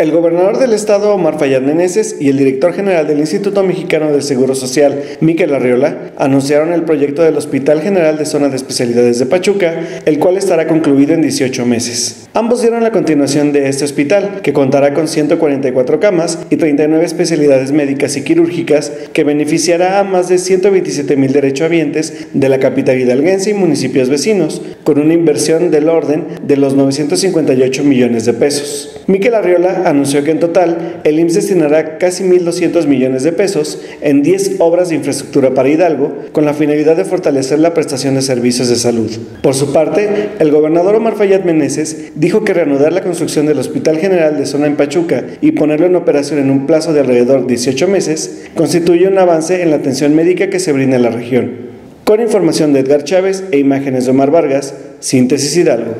El gobernador del estado, Omar Fayad Meneses, y el director general del Instituto Mexicano del Seguro Social, Miquel Arriola, anunciaron el proyecto del Hospital General de Zona de Especialidades de Pachuca, el cual estará concluido en 18 meses. Ambos dieron la continuación de este hospital, que contará con 144 camas y 39 especialidades médicas y quirúrgicas, que beneficiará a más de 127 mil derechohabientes de la capital hidalguense y municipios vecinos, con una inversión del orden de los 958 millones de pesos. Miquel Arriola anunció que en total el IMSS destinará casi 1.200 millones de pesos en 10 obras de infraestructura para Hidalgo con la finalidad de fortalecer la prestación de servicios de salud. Por su parte, el gobernador Omar Fayad Meneses dijo que reanudar la construcción del Hospital General de Zona en Pachuca y ponerlo en operación en un plazo de alrededor de 18 meses constituye un avance en la atención médica que se brinda en la región. Con información de Edgar Chávez e imágenes de Omar Vargas, Síntesis Hidalgo.